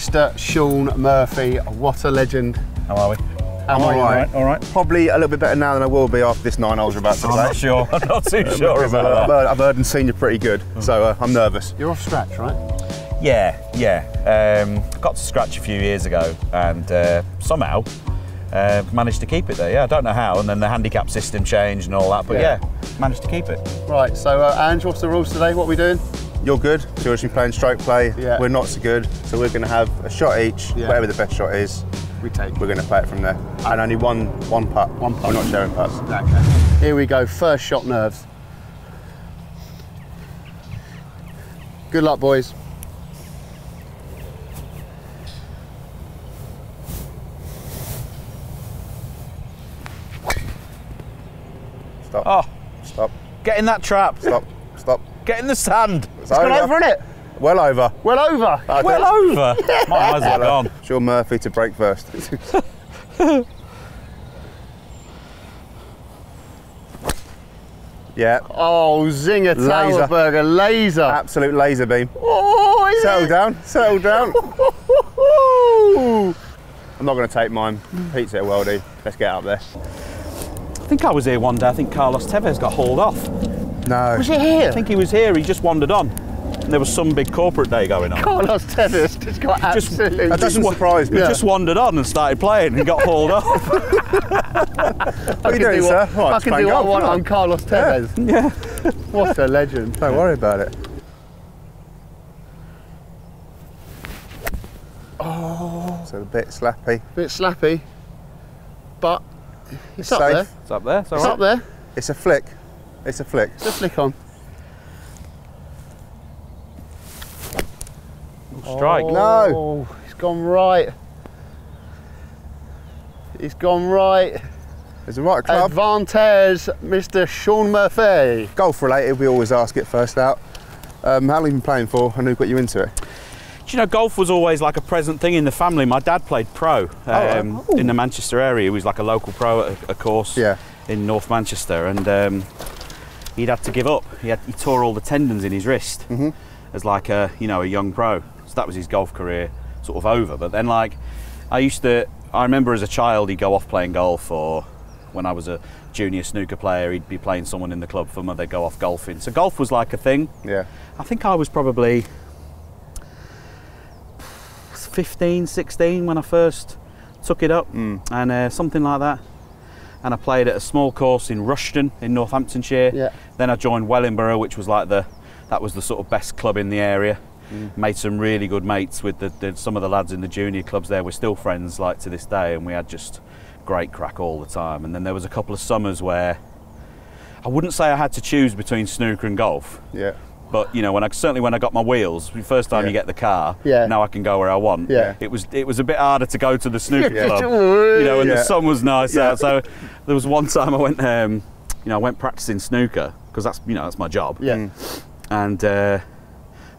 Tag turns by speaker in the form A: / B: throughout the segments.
A: Mr. Shaun Murphy. What a legend.
B: How are we?
A: How
C: I'm
A: are you?
C: all right.
B: All right.
C: Probably a little bit better now than I will be after this nine holes we're about to
B: I'm
C: play.
B: not sure. I'm not too sure
C: Because,
B: about
C: I've,
B: that.
C: heard, I've heard and seen you pretty good, so uh, I'm nervous.
A: You're off scratch, right?
B: Yeah, yeah. Um, got to scratch a few years ago, and uh, somehow uh, managed to keep it there. Yeah, I don't know how. And then the handicap system changed and all that, but
A: Yeah.
B: yeah, managed to keep it.
A: Right, so uh, Ange, what's the rules today? What are we doing?
C: You're good, so we're actually playing stroke play.
A: Yeah.
C: We're not so good, so we're going to have a shot each,
A: Yeah.
C: whatever the best shot is,
A: We take.
C: we're going to play it from there. And only one one putt.
A: One putt.
C: We're not sharing putts.
A: Okay. Here we go. First shot nerves. Good luck, boys.
C: Stop.
B: Oh,
C: Stop.
B: get in that trap.
C: Stop. Stop.
B: Get in the sand.
C: It's
A: It's gone over, isn't it?
C: Well over.
A: Well over.
C: Okay.
B: Well over. My eyes are
C: Well, uh,
B: gone.
C: Shaun Murphy to break first. yeah,
A: Oh, zinger
C: Laser.
A: Towerberger, laser.
C: absolute laser beam.
A: Oh, is
C: Settle
A: it?
C: down, settle down. I'm not going to take mine. Pizza at a. Let's get up there.
B: I think I was here one day. I think Carlos Tevez got hauled off.
C: No.
A: Was it here?
B: I think he was here. He just wandered on. And there was some big corporate day going on.
A: Carlos Tevez just got
B: Just-
A: absolutely.
C: That doesn't
B: wa-
C: surprise me.
B: He just wandered on and started playing and got hauled off.
C: What are you doing,
A: do
C: sir?
A: what,
C: Oh,
A: I
C: just
A: can do what I want on Carlos Tevez.
B: yeah.
A: What a legend.
C: Don't worry about it. Oh. So a bit slappy.
A: Bit slappy, but it's,
C: It's
A: up
C: safe.
A: there.
B: It's up there. It's
A: It's
B: right.
A: up there.
C: It's a flick. It's a flick.
A: Just flick on.
B: Strike.
C: No.
A: Oh, he's gone right. He's gone right.
C: There's a right club.
A: Advantage, Mr. Shaun Murphy.
C: Golf related, we always ask it first out. Um, how long have you been playing for and who got you into it?
B: Do you know, golf was always like a present thing in the family. My dad played pro um, in the Manchester area. He was like a local pro at a, a course
C: Yeah.
B: in North Manchester, and um, he'd had to give up. He, had, he tore all the tendons in his wrist as like a you know a young pro. So that was his golf career sort of over. But then like I used to, I remember as a child he'd go off playing golf, or when I was a junior snooker player, he'd be playing someone in the club for me. They'd go off golfing. So golf was like a thing.
C: Yeah.
B: I think I was probably 15, 16 when I first took it up, and uh, something like that. And I played at a small course in Rushden in Northamptonshire.
A: Yeah.
B: Then I joined Wellingborough, which was like the that was the sort of best club in the area. Mm. Made some really good mates with the, the, some of the lads in the junior clubs there. We're still friends like to this day, and we had just great crack all the time. And then there was a couple of summers where I wouldn't say I had to choose between snooker and golf,
C: Yeah.
B: But you know, when I certainly when I got my wheels, the first time
C: Yeah.
B: you get the car,
A: Yeah.
B: now I can go where I want.
A: Yeah.
B: It was it was a bit harder to go to the snooker
C: Yeah.
B: club. You know, and
C: Yeah.
B: the sun was nice
C: Yeah.
B: out. So there was one time I went, um, you know, I went practicing snooker because that's you know that's my job.
A: Yeah.
B: And uh,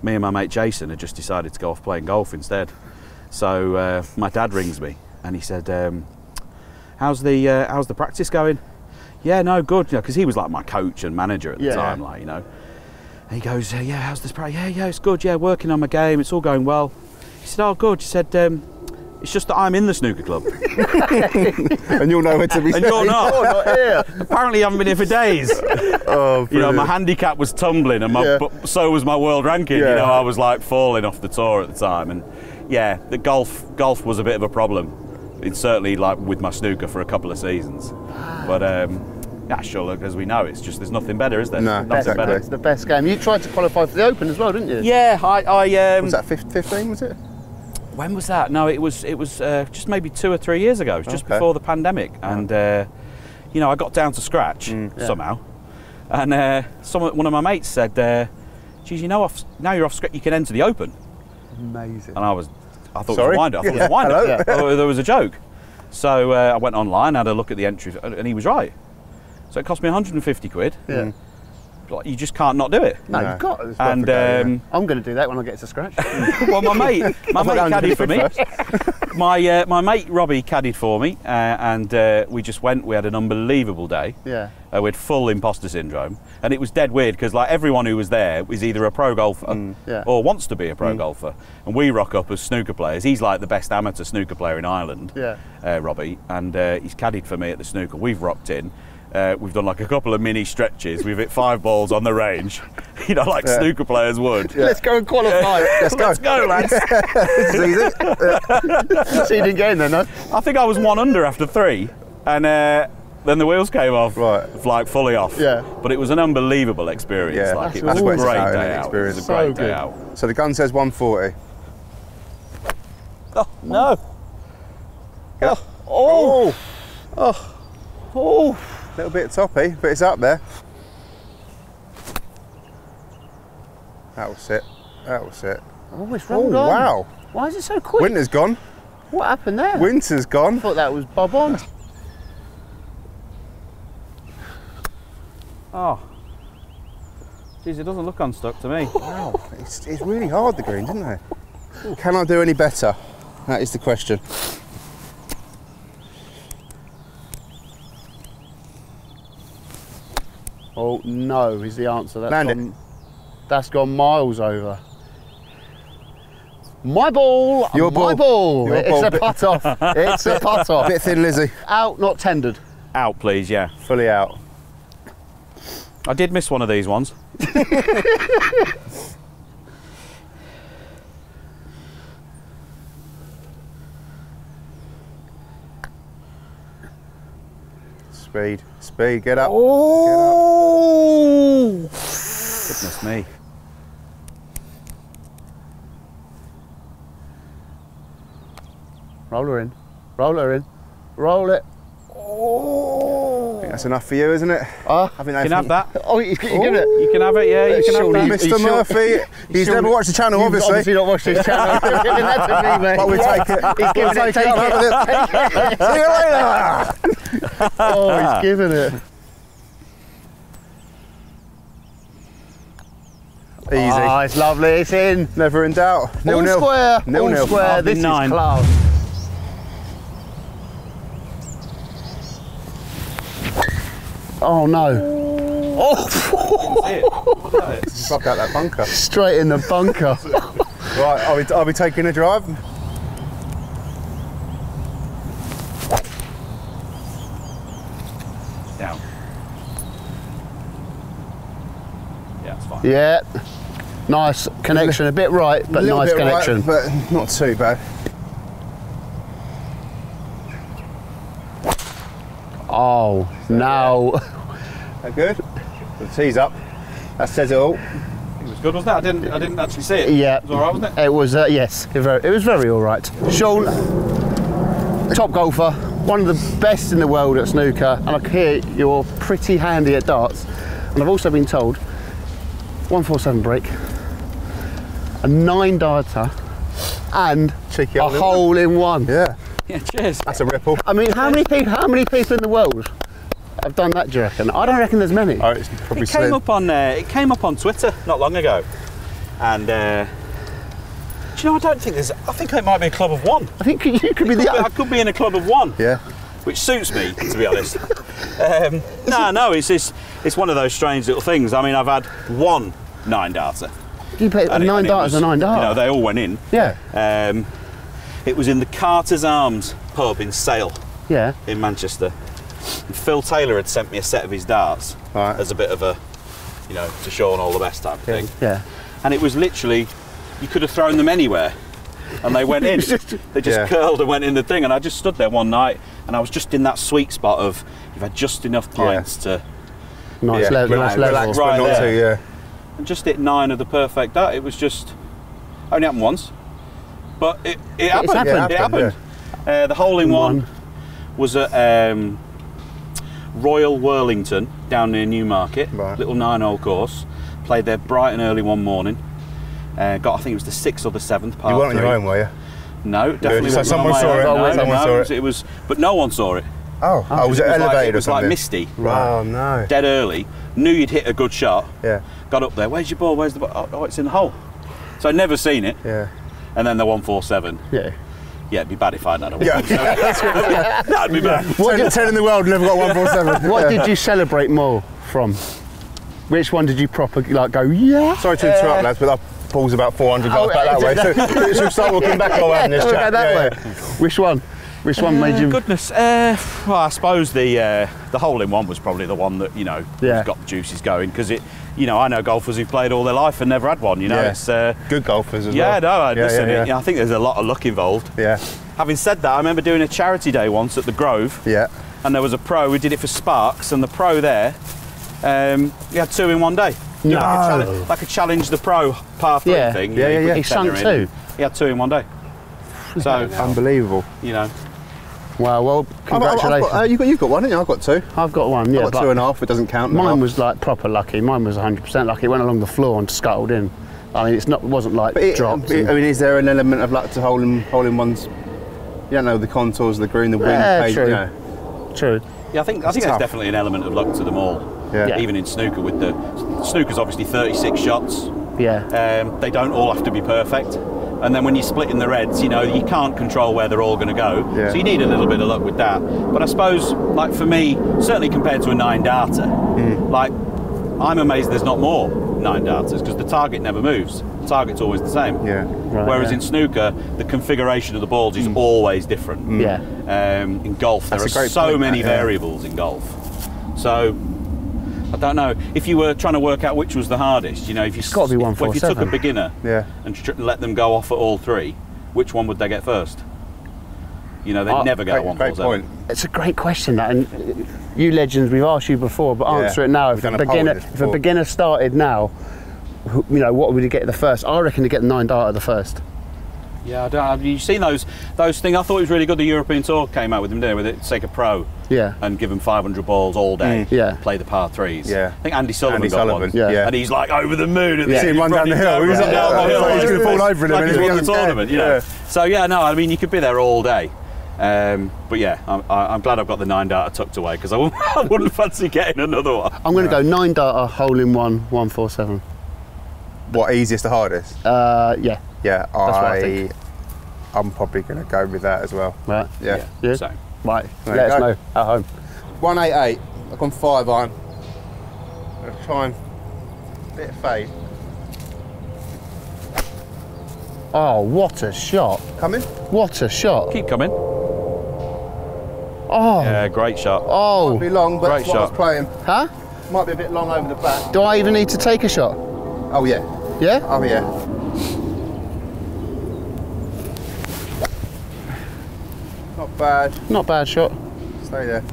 B: me and my mate Jason had just decided to go off playing golf instead. So uh, my dad rings me and he said, um, "How's the uh, how's the practice going?" Yeah, no, good. Because he was like my coach and manager at the
A: Yeah.
B: time, like you know. He goes, uh, "Yeah, how's this practice? Yeah, yeah, it's good. Yeah, working on my game. It's all going well." He said, "Oh, good." He said, um, "It's just that I'm in the snooker club,
C: And you'll know where to be.
B: and you're not.
A: Not here.
B: Apparently, you haven't been here for days."
C: Oh,
B: you know, my handicap was tumbling, and my,
A: Yeah.
B: but so was my world ranking.
C: Yeah.
B: You know, I was like falling off the tour at the time, and yeah, the golf golf was a bit of a problem. It's certainly like with my snooker for a couple of seasons, but um, yeah, sure. Look, as we know, it's just there's nothing better, is there?
C: No,
B: nothing
C: exactly.
B: better.
A: It's the best game. You tried to qualify for the Open as well, didn't you?
B: Yeah, I, I um,
C: Was that fif- 15, was it?
B: when was that? No, it was it was uh, just maybe two or three years ago. It was just
C: Okay.
B: before the pandemic, and uh, you know I got down to scratch
A: Yeah.
B: somehow, and uh, someone one of my mates said, uh, "Geez, you know, off, now you're off scratch, you can enter the Open."
A: Amazing.
B: And I was, I thought it was
C: Sorry?
B: a wind up. I thought it was a
C: Yeah,
B: wind up.
C: hello?
B: I thought there was a joke. So uh, I went online, had a look at the entry, and he was right. So it cost me 150 quid.
A: Yeah.
B: Like, you just can't not do it.
A: No,
C: No.
A: you've got.
C: It's
B: And
C: worth a go,
B: um,
A: I'm going to do that when I get to scratch.
B: well, my mate, my mate caddied for me. my uh, my mate Robbie caddied for me, uh, and uh, we just went. We had an unbelievable day.
A: yeah.
B: uh, with full imposter syndrome, and it was dead weird because like everyone who was there was either a pro golfer
A: yeah.
B: or wants to be a pro golfer, and we rock up as snooker players. He's like the best amateur snooker player in Ireland,
A: Yeah.
B: uh, Robbie, and uh, he's caddied for me at the snooker. We've rocked in. Uh, we've done like a couple of mini stretches. We've hit five balls on the range, you know, like snooker players would.
A: Let's go and qualify.
C: Let's go.
B: Let's go, lads.
C: This is easy.
A: so you didn't get in there, no?
B: I think I was one under after three, and uh, then the wheels came off,
C: Right.
B: like fully off.
A: Yeah.
B: But it was an unbelievable experience.
C: Yeah,
B: like it
A: that's
B: was a great
C: about,
B: day out.
C: experience?
B: It was a
A: So
B: great day
A: good.
B: out.
C: So the gun says 140.
B: Oh no!
C: Yeah.
B: Oh,
C: Oh,
B: oh!
C: a little bit toppy, but it's up there. That will sit. That will sit.
A: Oh, it's
C: Oh, wow.
A: Why is it so quick?
C: Winter's gone.
A: What happened there?
C: Winter's gone.
A: thought that was bob on.
B: Oh. Jeez, it doesn't look unstuck to me.
C: Wow. It's, it's really hard, the green, didn't it? Can I do any better? That is the question.
A: Oh no, is the answer. That's
C: Land it.
A: That's gone miles over. My ball.
C: Your
A: my
C: ball.
A: ball.
C: Your
A: it's
C: ball.
A: a putt off. It's a putt off.
C: Bit thin, Lizzie.
A: Out, not tendered.
B: Out, please. Yeah.
C: Fully out.
B: I did miss one of these ones.
C: Speed. Speed. Get up.
A: Oh.
B: Goodness me.
A: Roll her in. Roll her in. Roll it.
C: I think that's enough for you, isn't it?
A: Ah.
C: I think
B: You
C: that's
B: can have that.
A: Oh, you, you give it.
B: You can have it. Yeah, you can have
A: Surely
B: that.
C: Mr.
A: sure-
C: Murphy. He's
A: Surely-
C: never watched the channel,
A: You've
C: obviously.
A: obviously not watched this channel. You're giving that to me, mate.
C: But we take it.
A: He's giving
C: We'll
A: it.
C: take
A: Take
C: it.
A: it.
C: See you later.
A: Oh, he's giving it.
C: Easy.
A: Oh, it's lovely. It's in.
C: Never in doubt. Nil
A: all
C: nil.
A: square.
C: Nil
A: all
C: nil.
A: square.
B: Half
A: This
B: nine.
A: is class. Oh no. Oh,
C: Fuck out that bunker.
A: straight in the bunker.
C: Right, are we, be, I'll taking a drive.
B: Down. Yeah, it's fine.
A: yeah. Nice connection. A bit right, but nice
C: bit right,
A: connection.
C: but not too bad.
A: Oh, now.
C: That good? The tee's up. That says it all.
B: It was good, wasn't it? I didn't. I didn't actually see it.
A: Yeah.
B: It was all right, wasn't it?
A: It was, uh, yes, it, very, it was very all right. Shaun, top golfer, one of the best in the world at snooker, and I hear you're pretty handy at darts. And I've also been told 147 break, a nine darter, and
C: Cheeky
A: a
C: old little
A: hole in one.
C: Yeah,
B: Yeah. Cheers.
C: that's a ripple.
A: I mean, how many people? How many people in the world have done that? Do you reckon? I don't reckon there's many.
C: Oh, it's probably
B: It came
C: slim.
B: up on. Uh, it came up on Twitter not long ago, and. Uh, do you know? I don't think there's. I think it might be a club of one.
A: I think you could be
B: Could be- I could be in a club of one.
C: Yeah.
B: which suits me, to be honest. Um, no, no, it's, it's it's one of those strange little things. I mean, I've had one nine darter.
A: You play a
B: and it-
A: nine
B: and it
A: darters,
B: was-
A: a nine
B: You know, they all went in.
A: Yeah,
B: Um, it was in the Carter's Arms pub in Sale
A: yeah.
B: in Manchester. And Phil Taylor had sent me a set of his darts
C: Right.
B: as a bit of a, you know, to show Shaun all the best type of thing.
A: Yeah.
B: And it was literally, you could have thrown them anywhere. And they went in.
A: Just-
B: they just
C: Yeah.
B: curled and went in the thing. And I just stood there one night and I was just in that sweet spot of you've had just enough pints to
A: Nice,
C: yeah.
A: le-
C: relax,
A: nice level.
C: relax,
B: Right
C: but not
B: there.
C: too, yeah.
B: And just hit nine of the perfect dart. It was just only happened once, but it, it happened.
A: happened.
C: Yeah,
B: It
C: it happened,
B: happened. Uh, the hole in one,
A: One.
B: was at um, Royal Worlington down near Newmarket,
C: Right.
B: little nine-hole course. Played there bright and early one morning. Uh, got I think it was the sixth or the seventh. Par
C: You weren't on your own, were you?
B: No, definitely
C: So
B: wasn't
C: someone saw it?
B: No,
C: Someone
B: no,
C: saw
B: it
C: it?
B: was, it was, but no one saw it.
C: Oh, oh was it,
B: was like-
C: elevated
B: it was
C: or
B: like
C: something?
B: misty.
C: Oh, no.
B: Dead early. Knew you'd hit a good shot.
C: Yeah,
B: Got up there. Where's your ball? Where's the ball? Oh, oh, it's in the hole. So I'd never seen it.
C: yeah.
B: And then the 147.
A: Yeah.
B: Yeah, it'd be bad if I had a
C: Yeah.
B: That'd be bad.
A: What
C: ten,
A: did,
C: ten in the world, never got one four seven.
A: what did you celebrate more from? Which one did you proper like go? Yeah.
C: Sorry to interrupt, lads, but our pool's about 400
A: Oh,
C: yards back that way.
A: it
C: So should we start walking back while we're this
A: we'll
C: chat?
A: go that
C: Yeah,
A: way.
C: yeah.
A: Which one? Which one made you?
B: Goodness. Uh, well, I suppose the uh, the hole in one was probably the one that you know
A: Yeah.
B: got the juices going because it. You know, I know golfers who've played all their life and never had one. You know,
C: Yeah.
B: it's. Uh,
C: Good golfers as
B: yeah,
C: well.
B: no, I-
C: Yeah,
B: listen,
C: yeah,
B: it- I think there's a lot of luck involved.
C: yeah.
B: Having said that, I remember doing a charity day once at the Grove,
C: Yeah.
B: and there was a pro We did it for Sparks, and the pro there, um, he had two in one day.
A: No.
B: Like, a challenge, like a challenge the pro par three
A: Yeah.
B: thing.
C: Yeah,
B: know,
C: yeah, yeah.
A: He
B: the
A: sunk two?
B: He had two in one day. So,
C: Unbelievable.
B: you know,
A: Wow. Well,
C: I've, I've
A: congratulations.
C: got, uh, you've, got, you've got one, haven't you? I've got two.
A: I've got one. Yeah.
C: I've got two and a half, it doesn't count.
A: mine
C: half.
A: was like proper lucky. Mine was 100% lucky. It went along the floor and scuttled in. I mean, it's not. It wasn't like
C: it-
A: dropped.
C: I mean, is there an element of luck to holding, holding ones? You don't know the contours of the green, the wind,
A: Yeah,
C: page,
A: true.
C: you know.
A: True.
B: yeah, I think I think
C: tough.
B: there's definitely an element of luck to them all.
C: Yeah.
A: Yeah.
B: Even in snooker, with the snooker's obviously 36 shots.
A: Yeah.
B: Um, they don't all have to be perfect. And then when you're splitting the reds, you know, you can't control where they're all going to go.
C: Yeah.
B: So you need a little bit of luck with that. But I suppose, like for me, certainly compared to a nine darter,
C: Hmm.
B: like I'm amazed there's not more nine darters because the target never moves. The target's always the same.
C: Yeah.
A: Right,
B: Whereas
A: yeah.
B: In snooker, the configuration of the balls is always different.
A: Yeah.
B: Um, in golf, there
C: That's a
B: are so
C: point,
B: many
C: that, yeah.
B: variables in golf. So I don't know if you were trying to work out which was the hardest. You know, if you
A: gotta be one, four,
B: if you took a beginner
C: Yeah.
B: and tr- let them go off at all three, which one would they get first? You know, they'd
A: Oh,
B: never get
C: Great,
B: one
C: great point.
A: It's a great question, that, and you legends, we've asked you before, but
C: Yeah,
A: answer it now. If a
C: done a poll
A: beginner, if a beginner started now, you know, what would he get the first? I reckon he'd get the nine dart the first.
B: Yeah, I don't. Have you seen those those things? I thought it was really good. The European Tour came out with them there, with it take a pro
A: Yeah.
B: and give them 500 balls all day.
A: Mm. Yeah.
B: play the par threes.
C: Yeah.
B: I think Andy Sullivan
C: Andy
B: got
C: Sullivan,
B: one.
A: yeah.
C: yeah.
B: and he's like over the moon. At the
A: Yeah.
B: end,
C: See him run down the hill. He was
B: down
C: like,
B: the hill.
C: I he was gonna fall over in a
B: like
C: minute.
B: he's won the
C: Yeah.
B: tournament, you know. So yeah, no, I mean you could be there all day. Um, but yeah, I'm, I- I'm glad I've got the nine darter tucked away because I wouldn't, I wouldn't fancy getting another one.
A: I'm going to go nine dart, hole in one, one four seven.
C: What, easiest to hardest?
A: Uh, yeah.
C: Yeah,
A: what I
C: I,
A: think.
C: I'm probably going to go with that as well.
A: Right.
C: Yeah.
A: Yeah.
B: So
A: Right.
C: There
A: let us
C: go.
A: know at home.
C: 188. I've gone five on. I'm gonna try and bit of fade.
A: Oh, what a shot!
C: Coming?
A: What a shot!
B: keep coming.
A: Oh,
B: Yeah, great shot.
A: oh, Might
C: Be long, but
B: Great
C: that's I was
B: shot.
C: playing.
A: huh?
C: Might be a bit long over the back.
A: Do I even need to take a shot?
C: Oh yeah.
A: Yeah.
C: Oh yeah. Bad.
A: Not bad shot.
C: Stay there.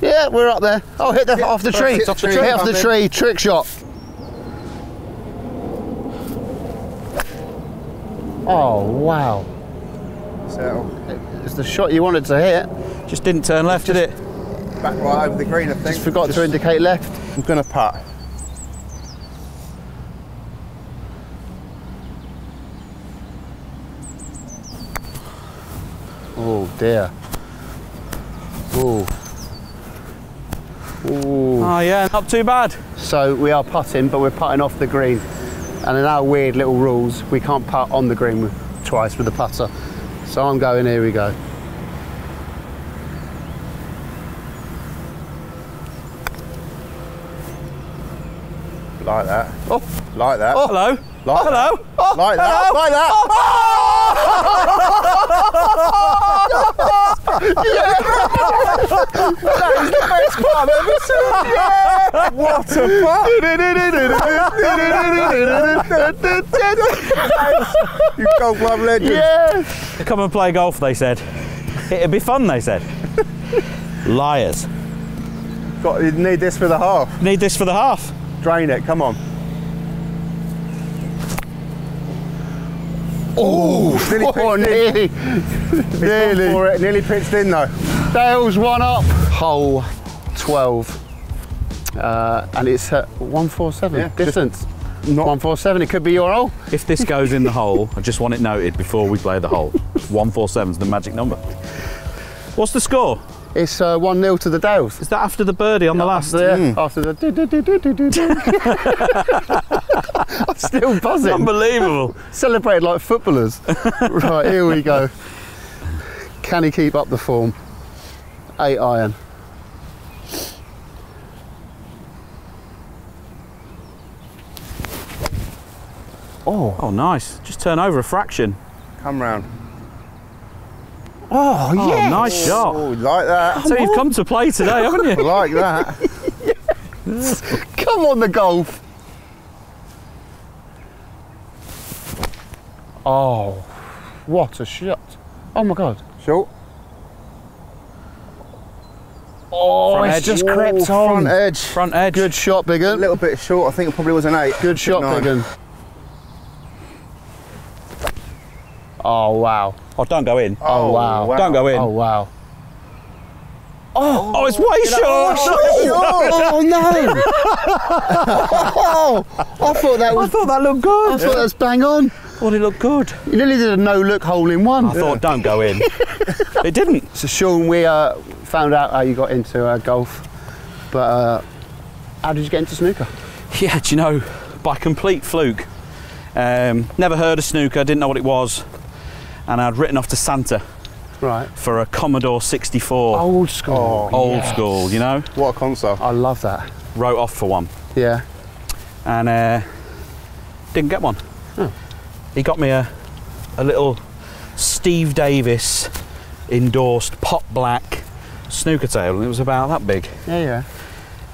A: Yeah, we're up there. Oh, hit the
C: Yeah,
A: off the
C: hit
A: tree.
C: the tree,
A: Hit off the tree. Trick shot. Oh wow!
C: So
A: It's the shot you wanted to hit.
B: Just didn't turn left, did it?
C: Back right over the green, I think.
A: Just forgot to indicate left.
C: I'm gonna putt.
A: Oh dear. Oh. Ooh.
B: Oh yeah, not too bad.
A: So we are putting, but we're putting off the green. And in our weird little rules, we can't putt on the green twice with the putter. So I'm going, here we go.
C: Like that.
A: Oh,
C: Like that. Oh.
B: Hello.
C: Like
B: Hello.
C: that. Like that. Oh. Like that. Oh. What a putt! you golf club legend.
A: yeah.
B: Come and play golf, they said. It'd be fun, they said. Liars.
C: Got, you need this for the half.
B: Need this for the half.
C: Drain it. Come on.
A: Oh,
C: nearly
A: oh,
C: pitched
A: nearly.
C: Gone
A: nearly.
C: For it. Nearly pitched in though.
A: Dale's one up. Hole 12. Uh, and it's at 147
C: Yeah,
A: distance.
C: Not
A: 147, it could be your hole.
B: If this goes in the hole, I just want it noted before we play the hole. 147's the magic number. What's the score?
A: It's uh, 1 0 to the Dales.
B: Is that after the birdie on the last?
A: Yeah, after the. do, do, do, do, do, do, do. I'm still buzzing.
B: Unbelievable.
A: Celebrated like footballers. right, here we go. Can he keep up the form? Eight iron. Oh,
B: Oh, nice. Just turn over a fraction.
C: Come round.
A: oh,
B: Oh,
A: yes.
B: nice shot.
C: Oh, like that.
B: So you've come to play today, haven't you?
C: like that.
A: Come on, the golf. Oh, what a shot. Oh my God.
C: Short.
A: Oh,
B: Front
A: it's
B: edge.
A: just
C: Ooh,
A: crept on.
C: Front edge.
B: Front edge.
A: Good shot, Big
C: A little bit short. I think it probably was an eight.
A: Good shot,
C: Nine.
A: Big Un. Oh, wow.
B: Oh, don't go in.
A: Oh, oh wow.
B: Don't go in.
A: Oh, wow.
B: Oh, oh, it's way short.
A: Oh, oh, no. oh, I thought that
B: I thought that looked good.
A: I
B: good.
A: thought that was bang on.
B: Thought it looked good.
A: You nearly did a no-look hole in one.
B: I thought, don't go in. it didn't.
A: So Shaun, we uh, found out how you got into uh, golf, but uh, how did you get into snooker?
B: Yeah, do you know, by complete fluke. Um, never heard of snooker, didn't know what it was, and I'd written off to Santa
A: Right.
B: for a Commodore 64,
A: Old school.
C: Oh,
B: old school, you know.
C: What a console.
A: I love that.
B: Wrote off for one,
A: Yeah.
B: and uh, didn't get one. He got me a, a little Steve Davis endorsed pot black snooker table, and it was about that big.
A: Yeah, yeah.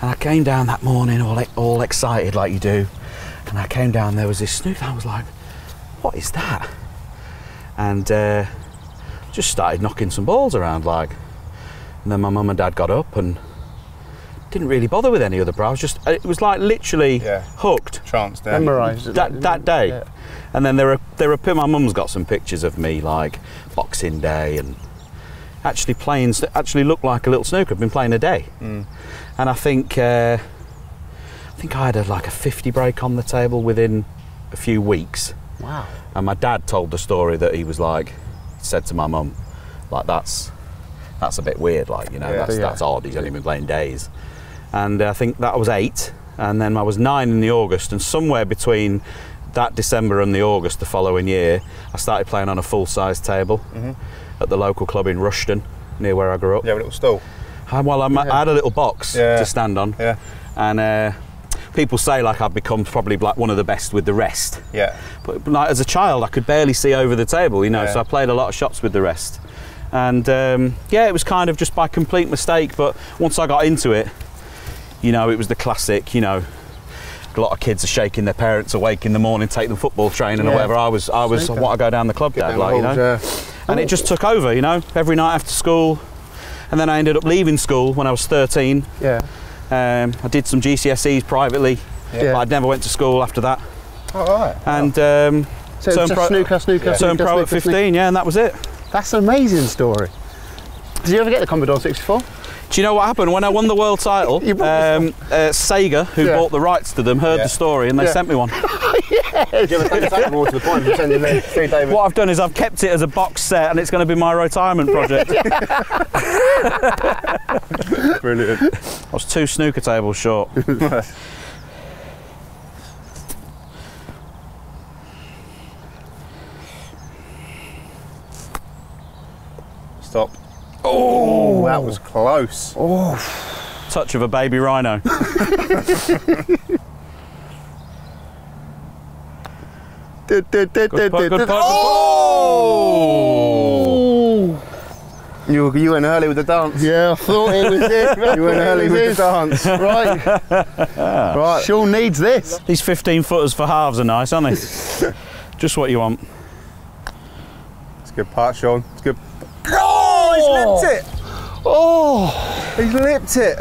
B: And I came down that morning all, all excited like you do. And I came down, there was this snooker. I was like, what is that? And uh, just started knocking some balls around like. And then my mum and dad got up and didn't really bother with any other bro. I was just, it was like literally
C: Yeah.
B: hooked
C: Chance down.
A: Memorised it.
B: that, that day.
A: Yeah.
B: And then there are there are my mum's got some pictures of me like Boxing Day and actually playing actually looked like a little snooker. I've been playing a day,
C: Mm.
B: and I think uh, I think I had a, like a 50 break on the table within a few weeks.
A: Wow.
B: And my dad told the story that he was like said to my mum, like that's that's a bit weird, like you know
C: Yeah.
B: that's
A: Yeah.
B: that's odd. He's only been playing days, and uh, I think that was eight, and then I was nine in the August, and somewhere between that December and the August the following year, I started playing on a full size table at the local club in Rushden, near where I grew up.
C: Yeah, a little stall.
B: I- Well, I'm, I had a little box
C: Yeah.
B: to stand on,
C: Yeah.
B: and uh, people say like I've become probably like one of the best with the rest.
C: Yeah.
B: But like, as a child, I could barely see over the table, you know,
C: Yeah.
B: so I played a lot of shots with the rest. And um, yeah, it was kind of just by complete mistake. But once I got into it, you know, it was the classic, you know, a lot of kids are shaking their parents awake in the morning, take them football training or whatever. I was, I was,
A: Snooker.
B: what I go down the club, dad, like, you know. And it just took over, you know, every night after school. And then I ended up leaving school when I was 13.
A: Yeah.
B: Um, I did some GCSEs privately.
A: Yeah.
B: But I never went to school after that.
C: yeah. All right.
B: And um,
A: So
B: Turn
A: it's just
B: pro-
A: snooker, snooker,
C: Yeah.
A: snooker,
B: turned pro at
A: snooker,
B: 15, yeah, and that was it.
A: That's an amazing story. Did you ever get the Commodore 64?
B: Do you know what happened when I won the world title? Um, uh, Sega, who
A: Yeah.
B: bought the rights to them, heard
C: Yeah.
B: the story and they
A: Yeah.
B: sent me one.
C: Did you ever take the tackle ball to the point of sending me three David?
B: what I've done is I've kept it as a box set, and it's going to be my retirement project.
C: Brilliant.
B: I was two snooker tables short.
C: Stop. Oh, that was close.
B: Oh, Touch of a baby rhino.
A: Good, good, good,
B: Good putt, good putt.
A: Oh!
C: You, you went early with the dance.
A: Yeah, I thought it was it.
C: You went early with the dance.
A: Right. right. Shaun needs this.
B: These 15 footers for halves are nice, aren't they? Just what you want.
C: It's a good part, Shaun. It's good. Oh, he's lipped it.
A: Oh,
C: He's lipped it.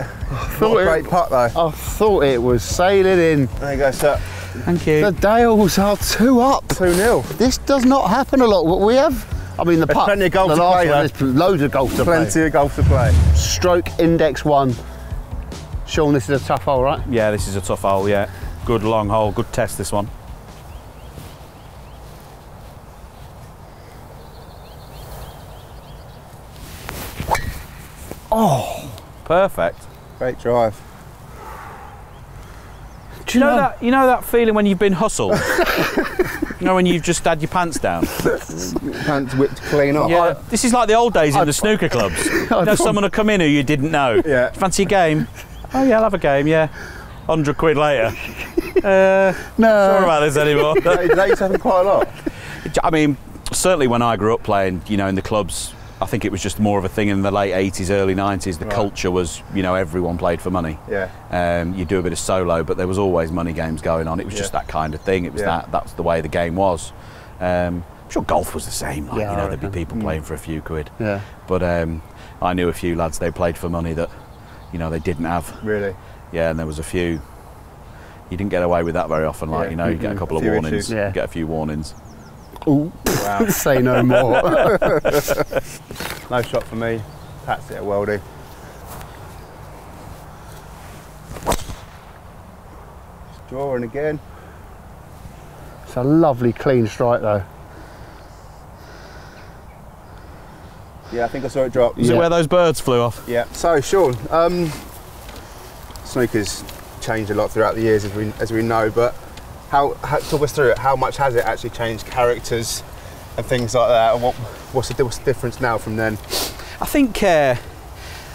A: thought
C: What a
A: it-
C: great putt, though.
A: I thought it was sailing in.
C: There you go, sir.
B: Thank you.
A: The
B: you.
A: Dales are two up.
C: 2 0.
A: This does not happen a lot. What we have, I mean, the putt,
C: plenty of golf
A: the
C: to
A: last
C: play,
A: one,
C: though.
A: there's loads of golf to
C: Plenty of golf to play.
A: play. Stroke index one. Shaun, this is a tough hole, right?
B: Yeah, this is a tough hole, yeah. Good long hole, good test this one. Perfect.
C: Great drive.
B: Do you know that? You know that feeling when you've been hustled. you know when you've just had your pants down.
C: Pants whipped clean off.
B: Yeah, this is like the old days in the snooker clubs. You know, someone would come in who you didn't know.
C: Yeah.
B: Fancy a game? Oh yeah, I'll have a game. Yeah. Hundred quid later. Uh,
A: No.
B: sorry about this anymore.
C: That, that used to happen quite a lot.
B: I mean, certainly when I grew up playing, you know, in the clubs, I think it was just more of a thing in the late 80s, early 90s. The
C: Right.
B: culture was, you know, everyone played for money.
C: Yeah.
B: Um, you do a bit of solo, but there was always money games going on. It was just that kind of thing. It was
C: Yeah.
B: that. That's the way the game was. Um, I'm sure golf was the same. Like,
A: Yeah,
B: you know, there'd be people playing for a few quid.
A: Yeah.
B: But um, I knew a few lads they played for money that, you know, they didn't have.
C: Really.
B: Yeah, and there was a few. You didn't get away with that very often. Like
C: Yeah.
B: you know, you get a couple
C: A
B: of warnings.
C: issues.
A: Yeah.
B: Get a few warnings.
A: Ooh.
C: Wow.
A: Say no more.
C: no shot for me. Pats it a worldie. Drawing again.
A: it's a lovely clean strike though.
C: Yeah, I think I saw it drop.
B: Is
A: Yeah.
B: it where those birds flew off?
C: Yeah. So, Shaun, um, snooker's changed a lot throughout the years, as we as we know. But how, how talk us through it? How much has it actually changed characters and things like that? And what what's the, what's the difference now from then?
B: I think, uh,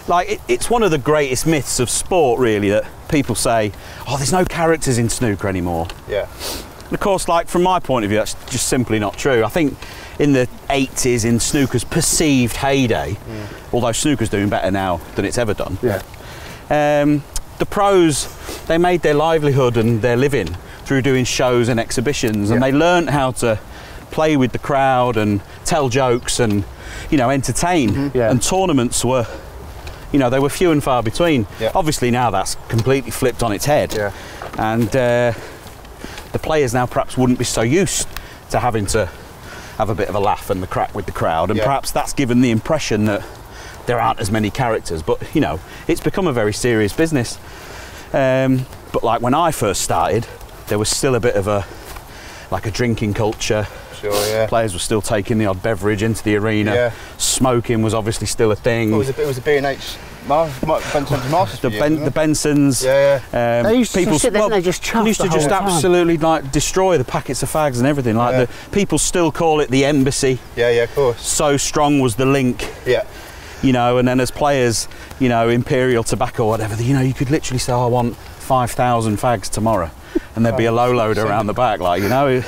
B: like, it, it's one of the greatest myths of sport, really, that people say, "Oh, there's no characters in snooker anymore."
C: Yeah.
B: And of course, like from my point of view, that's just simply not true. I think in the 80s, in snooker's perceived heyday, although snooker's doing better now than it's ever done,
A: Yeah.
B: um, the pros they made their livelihood and their living through doing shows and exhibitions, and
C: Yeah.
B: they learned how to play with the crowd and tell jokes and you know entertain.
A: Yeah.
B: And tournaments were, you know, they were few and far between.
C: Yeah.
B: Obviously now that's completely flipped on its head,
C: Yeah.
B: and uh, the players now perhaps wouldn't be so used to having to have a bit of a laugh and the crack with the crowd, and perhaps that's given the impression that there aren't as many characters. But you know, it's become a very serious business. Um, but like when I first started, there was still a bit of a like a drinking culture.
C: Sure. Yeah.
B: Players were still taking the odd beverage into the arena.
C: Yeah.
B: Smoking was obviously still a thing.
C: It was a it was a B and H. Mar- Mar- Benson Masters.
B: the,
C: for you,
B: ben, the? Bensons.
C: Yeah. Yeah.
B: Um,
A: They used to
B: people
A: sit there and they just chuff
B: used
A: the
B: to just
A: whole time.
B: absolutely like destroy the packets of fags and everything. Like
C: Yeah.
B: the people still call it the embassy.
C: Yeah. Yeah. Of course.
B: So strong was the link,
C: Yeah.
B: you know. And then as players, you know, Imperial Tobacco or whatever, you know, you could literally say, oh, "I want five thousand fags tomorrow," and there'd be a low load around the back, like you know,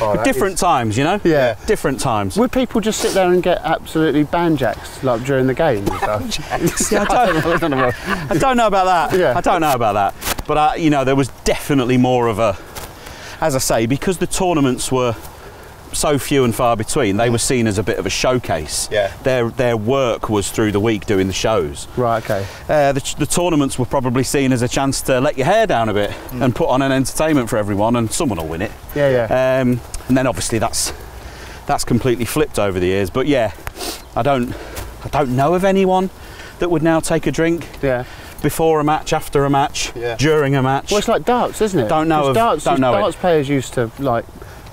C: Oh,
B: different
C: is-
B: times, you know.
A: Yeah.
B: different times.
A: Would people just sit there and get absolutely banjaxed like during the game?
B: Yeah, I don't-
A: I don't know.
B: I don't know about that.
A: Yeah.
B: I don't know about that. But uh, you know, there was definitely more of a, as I say, because the tournaments were so few and far between. They were seen as a bit of a showcase.
C: Yeah.
B: Their their work was through the week doing the shows.
A: Right. Okay.
B: Uh, the, the tournaments were probably seen as a chance to let your hair down a bit and put on an entertainment for everyone, and someone will win it.
A: Yeah. Yeah.
B: Um, and then obviously that's that's completely flipped over the years. But yeah, I don't I don't know of anyone that would now take a drink
A: yeah.
B: before a match, after a match,
C: Yeah.
B: during a match.
A: Well, it's like darts, isn't it?
B: Don't know. of-
A: darts.
B: don't know it.
A: darts players used to like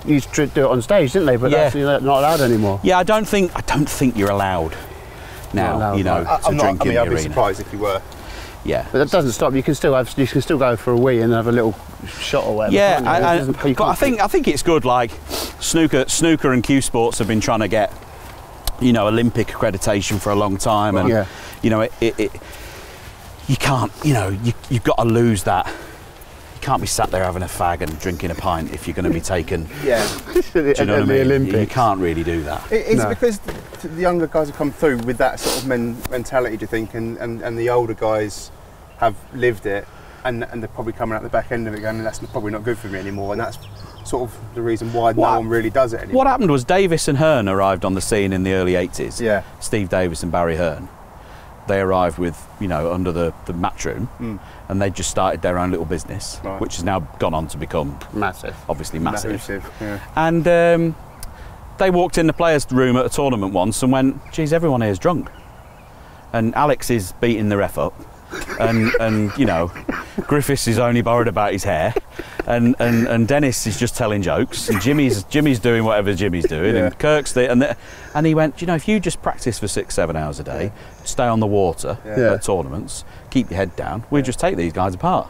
A: used to do it on stage, didn't they? But
B: Yeah.
A: that's you know, not allowed anymore.
B: yeah, I don't think I don't think you're allowed now.
A: allowed,
B: you know,
A: right.
B: to
C: I, I'm not.
B: drink
C: I mean,
B: in
C: I'd
B: the
C: be
B: arena.
C: surprised if you were.
B: Yeah.
A: But that doesn't stop. You can still have. You can still go for a wee and have a little shot or whatever.
B: Yeah. I, I, but I think I think it's good. Like snooker, snooker and cue sports have been trying to get, you know, Olympic accreditation for a long time, and
A: Yeah.
B: you know, it, it, it you can't, you know, you, you've got to lose that. You can't be sat there having a fag and drinking a pint if you're going to be taken.
C: Yeah.
B: Do you know what I mean? You- You can't really do that.
C: Is
A: No.
C: because the the younger guys have come through with that sort of men- mentality, do you think, and, and, and the older guys have lived it, and, and they're probably coming out the back end of it going, that's probably not good for me anymore, and that's sort of the reason why
B: What-
C: no one really does it anymore.
B: What happened was Davis and Hearn arrived on the scene in the early 80s.
C: Yeah.
B: Steve Davis and Barry Hearn. They arrived with, you know, under the, the matchroom
C: Mm.
B: and they just started their own little business,
C: Right.
B: which has now gone on to become
A: massive.
B: obviously massive.
C: Massive, yeah.
B: And um, they walked in the players' room at a tournament once and went, geez, everyone here's drunk. And Alex is beating the ref up. And, and you know, Griffiths is only borrowed about his hair. And, and and Dennis is just telling jokes, and Jimmy's Jimmy's doing whatever Jimmy's doing,
C: Yeah.
B: and Kirk's the and the, and he went, you know, if you just practice for six seven hours a day, stay on the water
A: Yeah.
B: at tournaments, keep your head down, we'd just take these guys apart."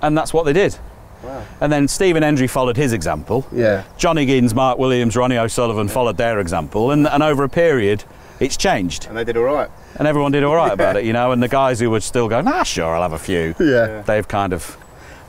B: And that's what they did.
C: Wow.
B: And then Stephen Hendry followed his example.
A: Yeah.
B: John Higgins, Mark Williams, Ronnie O'Sullivan followed their example, and, and over a period, it's changed,
C: And they did all right.
B: and everyone did all right about it, you know. And the guys who were still going, ah, sure, I'll have a few,
A: Yeah.
B: they've kind of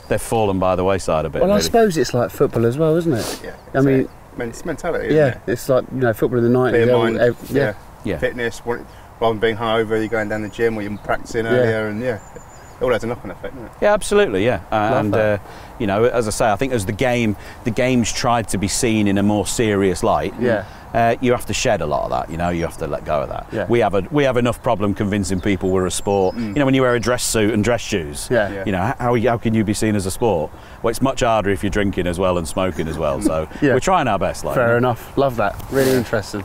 B: they've fallen by the wayside a bit.
A: Well, I suppose it's like football as well, isn't it?
C: Yeah.
A: I mean,
C: Men- it's mentality. Isn't
A: yeah,
C: It?
A: it's like you know football in the nineties.
C: Clear mind.
A: yeah.
C: yeah.
B: Yeah.
C: Fitness. want- Rather than being hungover, you're going down the gym or you're practicing earlier, and yeah, it all has a knock-on effect, doesn't it?
B: Yeah, absolutely. Yeah, uh, and uh, you know, as I say, I think as the game, the game's tried to be seen in a more serious light.
A: Yeah.
B: Uh, you have to shed a lot of that. You know, you have to let go of that.
A: Yeah.
B: We have a we have enough problem convincing people we're a sport. You know, when you wear a dress suit and dress shoes.
A: Yeah.
C: Yeah.
B: You know, how how can you be seen as a sport? Well, it's much harder if you're drinking as well and smoking as well. So
A: Yeah.
B: we're trying our best. Like,
A: Fair enough. Love that. Really interesting.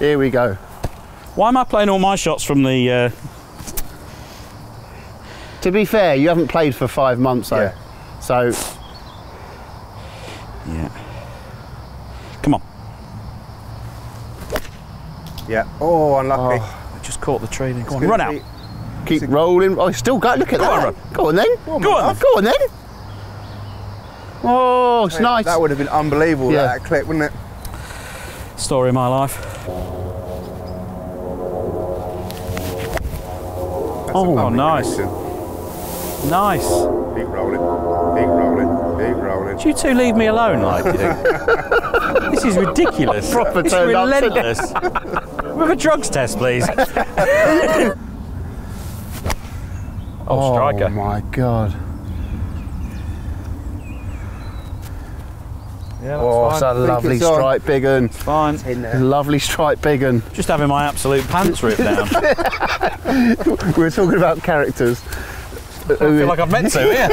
A: Here we go.
B: Why am I playing all my shots from the? Uh,
A: To be fair, you haven't played for five months though.
C: Yeah.
A: So
B: yeah. Come on.
C: Yeah. Oh, unlucky.
B: Oh, I just caught the tree. then. Come on, run out.
A: keep rolling. Oh, still got. Look at
B: Go on,
A: that.
B: Ron.
A: Go on then.
C: Go on,
A: Go on.
C: Mark.
A: Go on then. Oh, it's nice.
C: That would have been unbelievable.
A: Yeah.
C: That clip, wouldn't it?
B: Story of my life.
C: That's
A: Oh,
C: a
B: nice.
C: connection.
B: Nice.
C: Keep rolling. Keep rolling. Keep rolling.
B: Do you two leave me alone, like? you this is ridiculous.
A: Proper
B: it's
A: turned up today.
B: relentless. With a drugs test, please. oh, striker.
A: Oh my god.
B: Yeah,
A: Oh, it's a lovely
C: it's on.
A: stripe big un.
B: fine.
C: In there.
A: Lovely stripe big un.
B: Just having my absolute pants ripped down.
A: We were talking about characters.
B: Feel like I've meant to, yeah.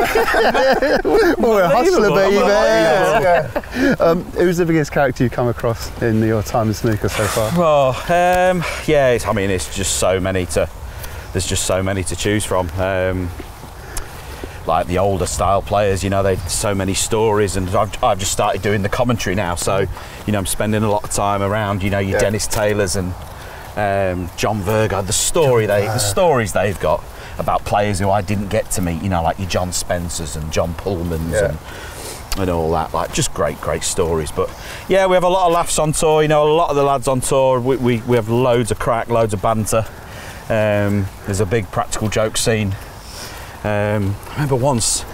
A: Oh, a hustler, baby.
C: Yeah.
A: Um, who's the biggest character you've come across in your time in snooker so far?
B: Oh, um, yeah. It's, I mean, it's just so many to. There's just so many to choose from. Um, like the older style players, you know, they so many stories, and I've, I've just started doing the commentary now. So, you know, I'm spending a lot of time around, you know, your
C: Yeah.
B: Dennis Taylors and um, John Virgo. The story they, the stories they've got about players who I didn't get to meet, you know, like your John Spencers and John Pulmans
C: Yeah.
B: and and all that. Like just great, great stories. But yeah, we have a lot of laughs on tour. You know, a lot of the lads on tour. We, we, we have loads of crack, loads of banter. Um, there's a big practical joke scene. Um, I remember once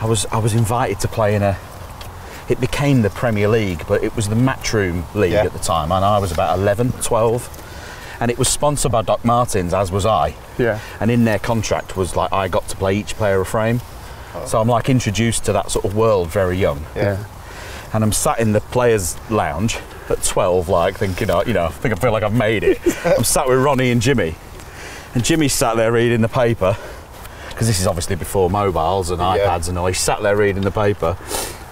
B: I was I was invited to play in a. It became the Premier League, but it was the Matchroom League
C: Yeah.
B: at the time, and I was about 11, 12. And it was sponsored by Doc Martens, as was I
A: Yeah.
B: and in their contract was like I got to play each player a frame. oh. So I'm like introduced to that sort of world very young,
A: Yeah.
B: and I'm sat in the players' lounge at 12, like thinking, oh, you know, I think I feel like I've made it. I'm sat with Ronnie and Jimmy, and Jimmy's sat there reading the paper because this is obviously before mobiles and
C: Yeah.
B: iPads and all. He's sat there reading the paper,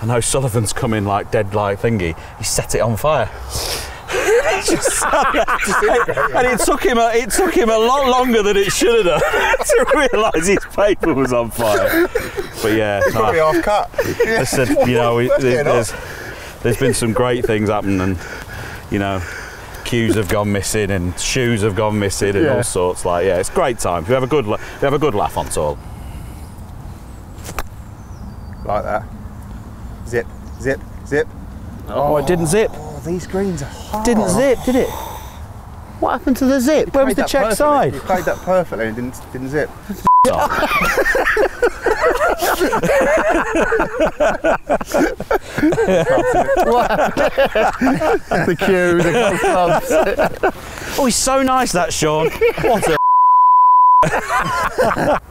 B: and O'Sullivan's come in like dead like thingy. He set it on fire. Just sat. And it took him a, it took him a lot longer than it should have done to realise his paper was on fire. But yeah, no,
C: Probably half cut.
B: I said, you know, we, there's, there's been some great things happen, and you know, cues have gone missing, and shoes have gone missing, and
A: Yeah.
B: all sorts. Like, yeah, it's great times. We have a good we have a good laugh on tour.
C: Like that. Zip, zip, zip.
B: Oh, it didn't zip.
C: Oh, these greens are hard.
B: Didn't zip, did it?
A: What happened to the zip?
B: Where was the check
C: perfectly.
B: side?
C: You played that perfectly and didn't, didn't zip.
A: the queue, the clubs.
B: Oh, he's so nice, that Shaun. What a.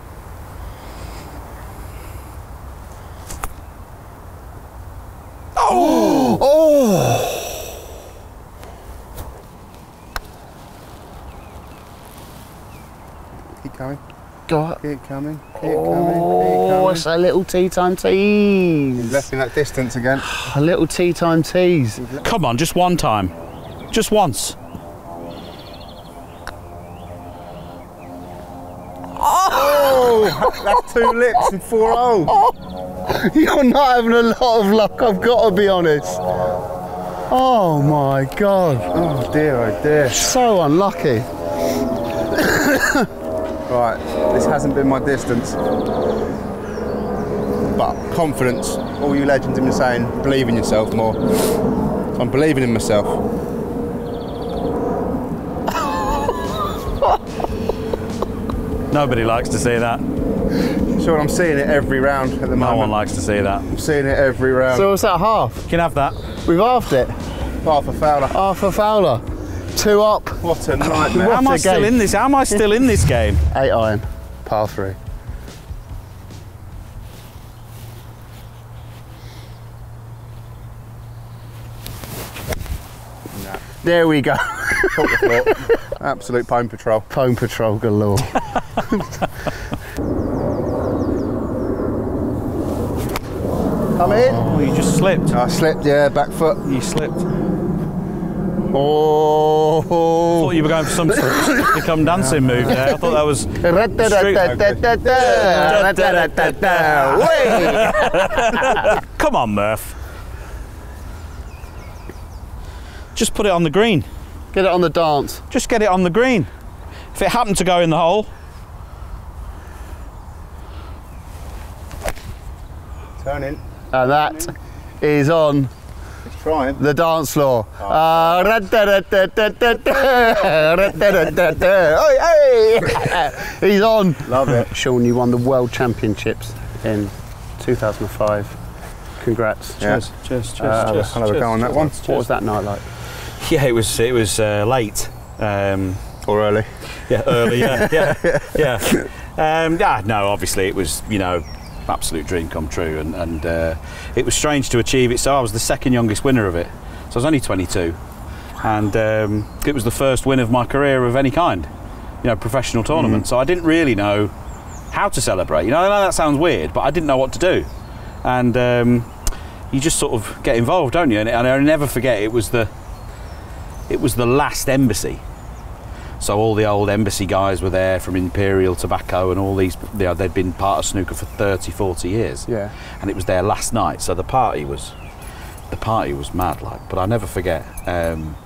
C: Keep coming,
A: God.
C: keep coming, keep coming,
A: Oh,
C: keep
A: it's a little tea time tease.
C: Left in that distance again.
A: A little tea time tease.
B: Come on, just one time, just once.
C: Oh, that's two lips and four O's.
A: You're not having a lot of luck, I've got to be honest. Oh my god.
C: Oh dear, oh dear.
A: So unlucky.
C: Right, this hasn't been my distance. But confidence, all you legends have been saying, believe in yourself more. I'm believing in myself.
B: Nobody likes to see that.
C: Sure, I'm seeing it every round at the
B: No
C: moment.
B: No one likes to see that.
C: I'm seeing it every round.
A: So what's that half?
B: You can have that.
A: We've halved it.
C: half a fouler.
A: Half a Fowler. Two up.
C: What a nightmare.
B: How am I
A: a
B: still
A: game.
B: in this? How am I still in this game?
A: Eight iron. Par three.
C: Nah.
A: There we go.
C: The. Absolute pone patrol.
A: Phone patrol galore.
C: Come in.
B: Oh, you just slipped.
C: I slipped, yeah, back foot.
B: You slipped.
A: Oh.
B: thought you were going for some sort of Strictly Come Dancing move there. I thought that was.
A: Wait.
B: Come on, Murph. Just put it on the green.
A: Get it on the dance.
B: Just get it on the green. If it happened to go in the hole,
C: Turn in.
A: And that is on
C: It's trying.
A: the dance floor. Oi. He's on.
C: Love it.
A: Shaun, you won the World Championships in 2005. Congrats.
C: Yeah.
B: cheers, cheers, cheers.
A: Uh,
B: cheers,
C: I'll have a
B: cheers,
C: go on that one.
A: What was that night like?
B: Yeah, it was. It was uh, late. Um,
C: Or early.
B: yeah, early. Yeah, yeah, yeah. Um, yeah. No, obviously it was. You know, absolute dream come true, and, and uh, it was strange to achieve it. So I was the second youngest winner of it. So I was only 22, and um, it was the first win of my career of any kind. You know, professional tournament. So I didn't really know how to celebrate. You know, I know that sounds weird, but I didn't know what to do, and um, you just sort of get involved, don't you? And, and I never forget it was the it was the last embassy. So all the old embassy guys were there from Imperial Tobacco and all these, you know, they'd been part of snooker for 30, 40 years.
A: Yeah.
B: And it was there last night. So the party was, the party was mad like, but I never forget, um,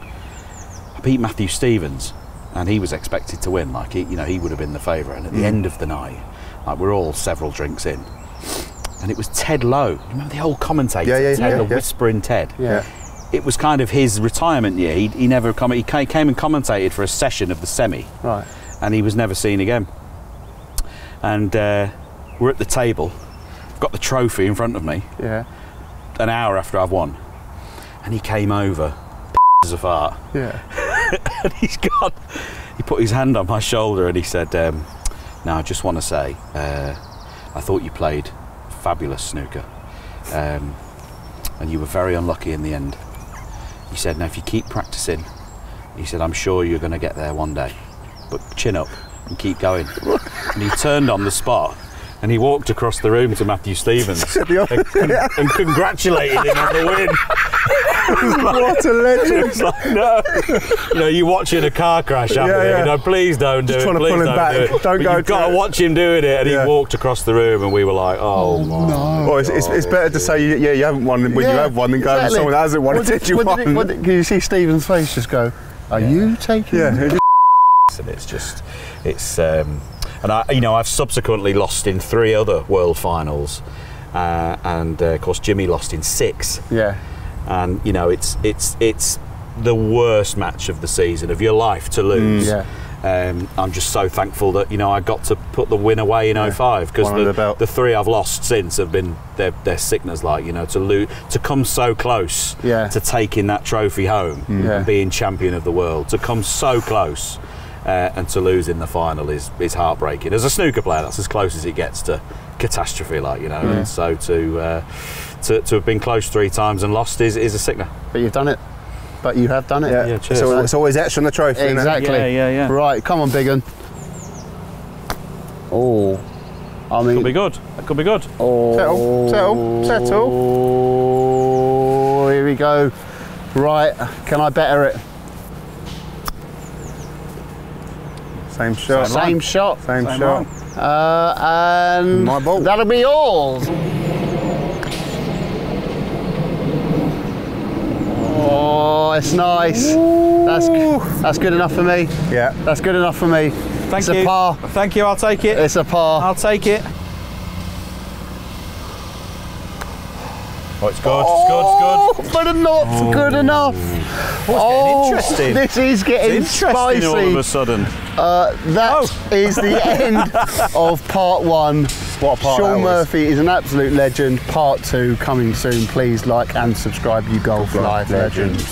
B: I beat Matthew Stevens and he was expected to win. Like, he, you know, he would have been the favourite. And at the end of the night, like we're all several drinks in. And it was Ted Lowe. You remember the old commentator?
C: Yeah, yeah,
B: Ted,
C: yeah,
B: the
C: yeah.
B: whispering Ted
A: Yeah.
B: It was kind of his retirement year. He, he never come, he came and commentated for a session of the semi,
A: Right.
B: and he was never seen again. And uh, we're at the table. I've got the trophy in front of me.
A: Yeah.
B: An hour after I've won, and he came over, as a fart,
A: Yeah.
B: and he's gone. He put his hand on my shoulder and he said, um, "Now I just want to say, uh, I thought you played fabulous snooker, um, and you were very unlucky in the end." He said, "Now if you keep practicing, he said, I'm sure you're going to get there one day, but chin up and keep going." and he turned on the spot. And he walked across the room to Matthew Stevens and, con- and congratulated him on the win.
C: What a legend.
B: It's like, no. You know, you watching a car crash happen.
C: Yeah, yeah.
B: You know, please don't do
C: Just
B: it.
C: trying to pull him
B: don't
C: back.
B: Do
C: don't
B: But
C: go
B: You've
C: to
B: got to watch him doing it. And
C: Yeah.
B: he walked across the room, and we were like, oh, my.
C: Well, it's, it's, it's better to say, you- yeah, you haven't won when you have won than go
A: exactly.
C: someone that hasn't won
A: What did,
C: you
A: what
C: won.
A: did it- did- can you see Stevens' face just go, are you taking
C: yeah.
B: and it's just it's um, and I you know I've subsequently lost in three other world finals uh, and uh, of course Jimmy lost in six
A: Yeah.
B: And you know it's it's it's the worst match of the season of your life to lose
A: Yeah.
B: um, I'm just so thankful that you know I got to put the win away in 05 because the,
C: the
B: the three I've lost since have been they're, they're sickness like you know to lose to come so close
A: Yeah.
B: to taking that trophy home
A: Yeah.
B: and being champion of the world to come so close uh, and to lose in the final is is heartbreaking as a snooker player that's as close as it gets to catastrophe like you know and so to, uh, to to have been close three times and lost is, is a sickener
A: But you've done it. But you have done it.
C: Yeah,
B: Yeah, cheers.
C: So it's always etched on the trophy.
A: Exactly.
B: Yeah, yeah, yeah.
A: Right, come on, big un. Oh. I mean,
B: could be good that could be good
A: oh,
C: Settle, settle, settle.
A: Oh, here we go. Right, can I better it?
C: Same shot.
A: Same shot.
C: Same,
B: Same
C: shot.
A: Uh, and
C: My ball.
A: that'll be all. Oh, it's nice. That's that's good enough for me.
C: Yeah.
A: That's good enough for me.
B: Thank
A: it's
B: you.
A: It's a par.
B: Thank you. I'll take it.
A: It's a par.
B: I'll take it. Oh, it's good.
A: Oh, but not good enough.
B: Oh, it's getting interesting.
A: This is getting
B: Interesting
A: spicy.
B: all of a sudden.
A: Uh, that
B: Oh.
A: is the end of part one.
C: What a part Shaun.
A: Murphy is an absolute legend. Part two coming soon. Please like and subscribe, you Golf Life legends.